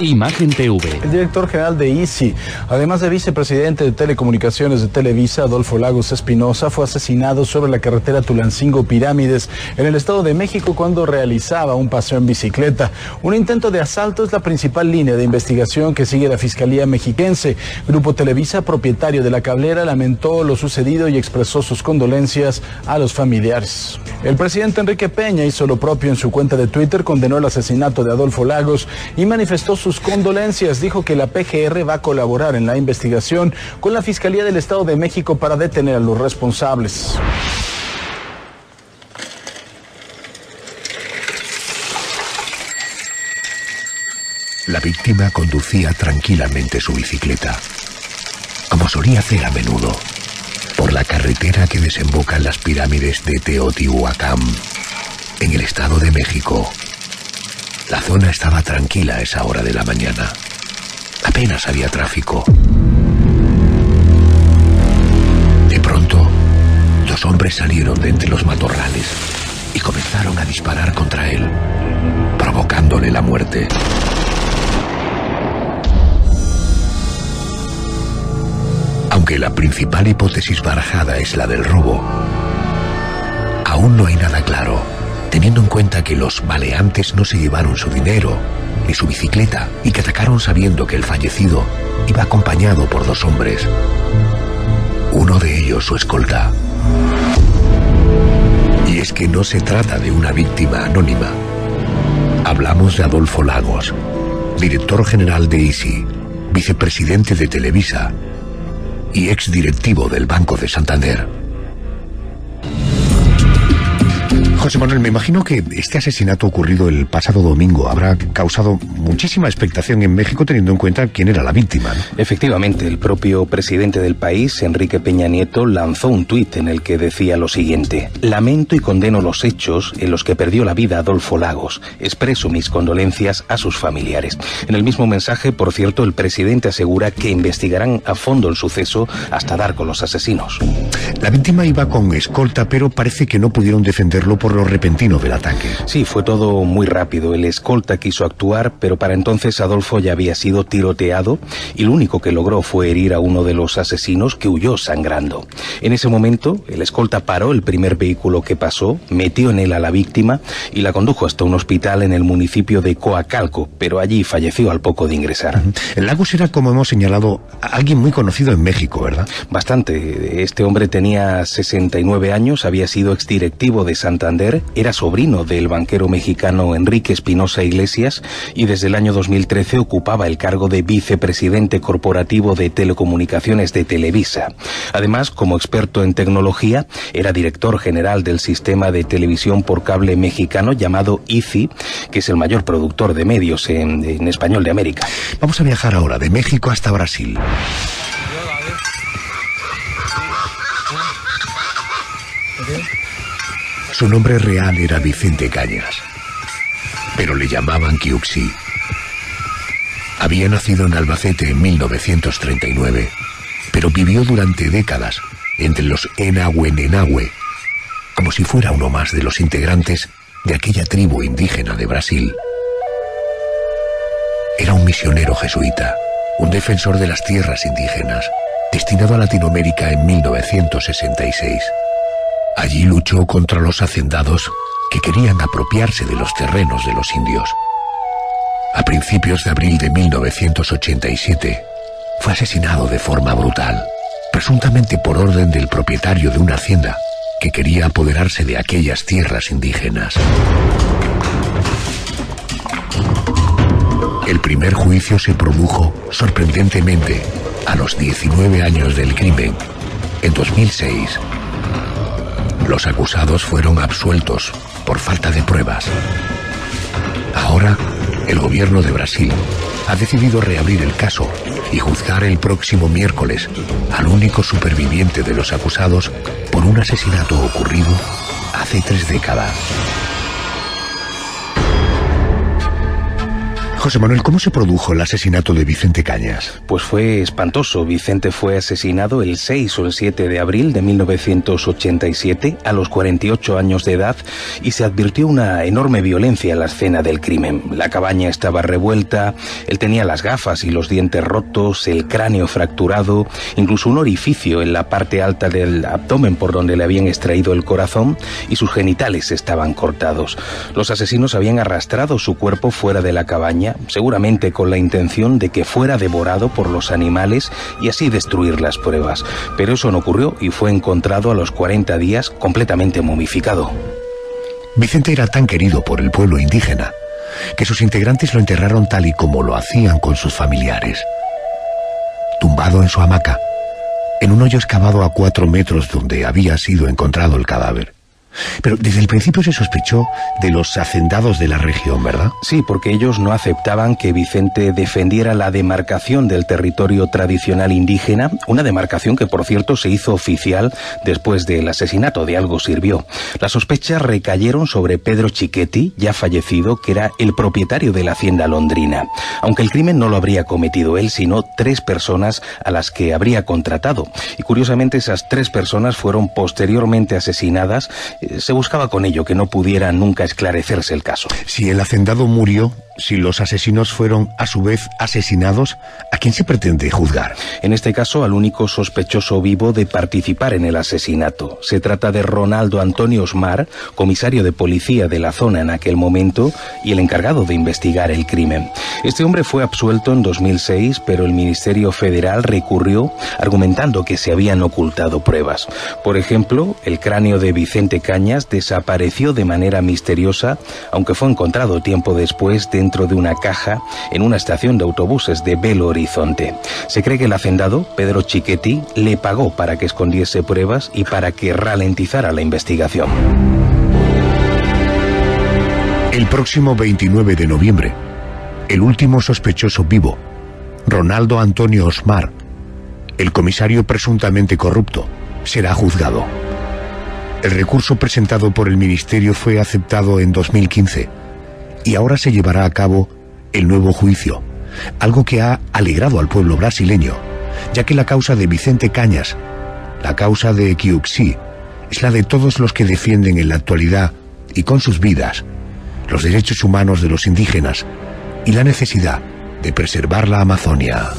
Imagen TV. El director general de ICI, además de vicepresidente de Telecomunicaciones de Televisa, Adolfo Lagos Espinosa, fue asesinado sobre la carretera Tulancingo Pirámides en el Estado de México cuando realizaba un paseo en bicicleta. Un intento de asalto es la principal línea de investigación que sigue la Fiscalía Mexiquense. Grupo Televisa, propietario de la cablera, lamentó lo sucedido y expresó sus condolencias a los familiares. El presidente Enrique Peña hizo lo propio en su cuenta de Twitter, condenó el asesinato de Adolfo Lagos y manifestó sus condolencias. Dijo que la PGR va a colaborar en la investigación con la Fiscalía del Estado de México para detener a los responsables. La víctima conducía tranquilamente su bicicleta, como solía hacer a menudo, por la carretera que desemboca en las pirámides de Teotihuacán, en el Estado de México. La zona estaba tranquila a esa hora de la mañana. Apenas había tráfico. De pronto, dos hombres salieron de entre los matorrales y comenzaron a disparar contra él, provocándole la muerte. Aunque la principal hipótesis barajada es la del robo, aún no hay nada claro teniendo en cuenta que los maleantes no se llevaron su dinero ni su bicicleta y que atacaron sabiendo que el fallecido iba acompañado por dos hombres. Uno de ellos su escolta. Y es que no se trata de una víctima anónima. Hablamos de Adolfo Lagos, director general de ICI, vicepresidente de Televisa y exdirectivo del Banco de Santander. José Manuel, me imagino que este asesinato ocurrido el pasado domingo habrá causado muchísima expectación en México teniendo en cuenta quién era la víctima. Efectivamente, el propio presidente del país, Enrique Peña Nieto, lanzó un tuit en el que decía lo siguiente: Lamento y condeno los hechos en los que perdió la vida Adolfo Lagos. Expreso mis condolencias a sus familiares. En el mismo mensaje, por cierto, el presidente asegura que investigarán a fondo el suceso hasta dar con los asesinos. La víctima iba con escolta, pero parece que no pudieron defenderlo por lo repentino del ataque. Sí, fue todo muy rápido. El escolta quiso actuar, pero para entonces Adolfo ya había sido tiroteado y lo único que logró fue herir a uno de los asesinos que huyó sangrando. En ese momento, el escolta paró el primer vehículo que pasó, metió en él a la víctima y la condujo hasta un hospital en el municipio de Coacalco, pero allí falleció al poco de ingresar. El Lagos era, como hemos señalado, alguien muy conocido en México, ¿verdad? Bastante. Este hombre tenía 69 años, había sido exdirectivo de Santander era sobrino del banquero mexicano Enrique Espinosa Iglesias y desde el año 2013 ocupaba el cargo de vicepresidente corporativo de telecomunicaciones de Televisa. Además, como experto en tecnología, era director general del sistema de televisión por cable mexicano llamado ICI, que es el mayor productor de medios en, en español de América. Vamos a viajar ahora de México hasta Brasil. Su nombre real era Vicente Cañas, pero le llamaban Kiuxi. Había nacido en Albacete en 1939, pero vivió durante décadas entre los Enahuenenahue, como si fuera uno más de los integrantes de aquella tribu indígena de Brasil. Era un misionero jesuita, un defensor de las tierras indígenas, destinado a Latinoamérica en 1966. Allí luchó contra los hacendados que querían apropiarse de los terrenos de los indios. A principios de abril de 1987, fue asesinado de forma brutal, presuntamente por orden del propietario de una hacienda que quería apoderarse de aquellas tierras indígenas. El primer juicio se produjo, sorprendentemente, a los 19 años del crimen, en 2006. Los acusados fueron absueltos por falta de pruebas. Ahora, el gobierno de Brasil ha decidido reabrir el caso y juzgar el próximo miércoles al único superviviente de los acusados por un asesinato ocurrido hace tres décadas. José Manuel, ¿cómo se produjo el asesinato de Vicente Cañas? Pues fue espantoso. Vicente fue asesinado el 6 o el 7 de abril de 1987 a los 48 años de edad y se advirtió una enorme violencia en la escena del crimen. La cabaña estaba revuelta, él tenía las gafas y los dientes rotos, el cráneo fracturado, incluso un orificio en la parte alta del abdomen por donde le habían extraído el corazón y sus genitales estaban cortados. Los asesinos habían arrastrado su cuerpo fuera de la cabaña seguramente con la intención de que fuera devorado por los animales y así destruir las pruebas. Pero eso no ocurrió y fue encontrado a los 40 días completamente momificado. Vicente era tan querido por el pueblo indígena que sus integrantes lo enterraron tal y como lo hacían con sus familiares. Tumbado en su hamaca, en un hoyo excavado a cuatro metros donde había sido encontrado el cadáver. Pero desde el principio se sospechó de los hacendados de la región, ¿verdad? Sí, porque ellos no aceptaban que Vicente defendiera la demarcación del territorio tradicional indígena, una demarcación que por cierto se hizo oficial después del asesinato, de algo sirvió. Las sospechas recayeron sobre Pedro Chiquetti, ya fallecido, que era el propietario de la hacienda londrina, aunque el crimen no lo habría cometido él, sino tres personas a las que habría contratado. Y curiosamente esas tres personas fueron posteriormente asesinadas se buscaba con ello que no pudiera nunca esclarecerse el caso. Si el hacendado murió, si los asesinos fueron a su vez asesinados, ¿a quién se pretende juzgar? En este caso, al único sospechoso vivo de participar en el asesinato. Se trata de Ronaldo Antonio Osmar, comisario de policía de la zona en aquel momento y el encargado de investigar el crimen. Este hombre fue absuelto en 2006, pero el Ministerio Federal recurrió argumentando que se habían ocultado pruebas. Por ejemplo, el cráneo de Vicente Cañas desapareció de manera misteriosa, aunque fue encontrado tiempo después de dentro de una caja en una estación de autobuses de Belo Horizonte. Se cree que el hacendado, Pedro Chiquetti, le pagó para que escondiese pruebas y para que ralentizara la investigación. El próximo 29 de noviembre, el último sospechoso vivo, Ronaldo Antonio Osmar, el comisario presuntamente corrupto, será juzgado. El recurso presentado por el Ministerio fue aceptado en 2015 y ahora se llevará a cabo el nuevo juicio, algo que ha alegrado al pueblo brasileño, ya que la causa de Vicente Cañas, la causa de Kiuxi, es la de todos los que defienden en la actualidad y con sus vidas los derechos humanos de los indígenas y la necesidad de preservar la Amazonia.